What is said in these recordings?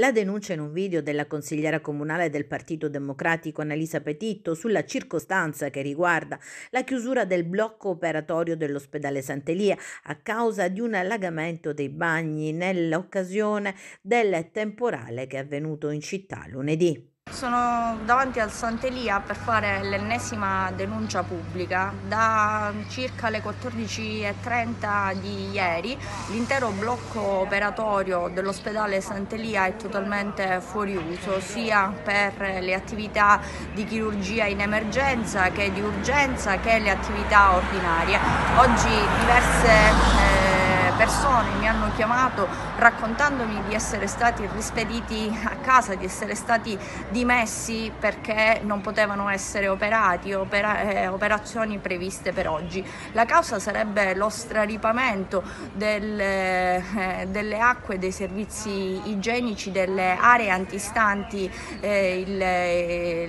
La denuncia in un video della consigliera comunale del Partito Democratico Annalisa Petitto sulla circostanza che riguarda la chiusura del blocco operatorio dell'ospedale Sant'Elia a causa di un allagamento dei bagni nell'occasione del temporale che è avvenuto in città lunedì. Sono davanti al Sant'Elia per fare l'ennesima denuncia pubblica. Da circa le 14.30 di ieri l'intero blocco operatorio dell'ospedale Sant'Elia è totalmente fuori uso, sia per le attività di chirurgia in emergenza che di urgenza che le attività ordinarie. Oggi diverse eh, persone mi hanno chiamato raccontandomi di essere stati rispediti a casa, di essere stati dimessi perché non potevano essere operati, opera, eh, operazioni previste per oggi. La causa sarebbe lo straripamento del, eh, delle acque, dei servizi igienici, delle aree antistanti eh, il,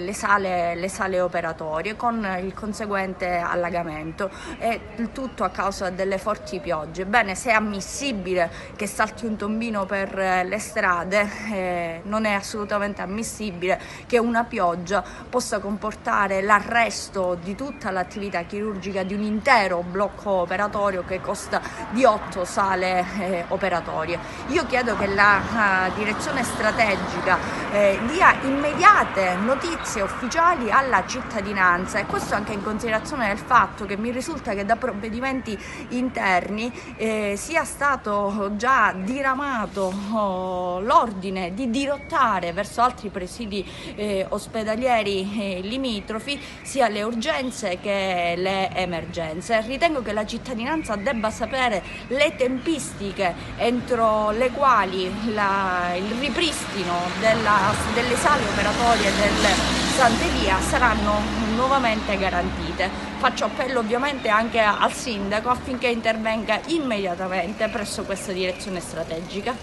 le, sale, le sale operatorie con il conseguente allagamento e tutto a causa delle forti piogge. Bene, se ammissibile che salti un tombino per le strade, eh, non è assolutamente ammissibile che una pioggia possa comportare l'arresto di tutta l'attività chirurgica di un intero blocco operatorio che costa di 8 sale eh, operatorie. Io chiedo che la uh, direzione strategica eh, dia immediate notizie ufficiali alla cittadinanza e questo anche in considerazione del fatto che mi risulta che da provvedimenti interni eh, sia stato già diramato oh, l'ordine di dirottare verso altri presidi eh, ospedalieri eh, limitrofi sia le urgenze che le emergenze. Ritengo che la cittadinanza debba sapere le tempistiche entro le quali la, il ripristino della, delle sale operatorie del Sant'Elia saranno nuovamente garantite. Faccio appello ovviamente anche al sindaco affinché intervenga immediatamente presso questa direzione strategica.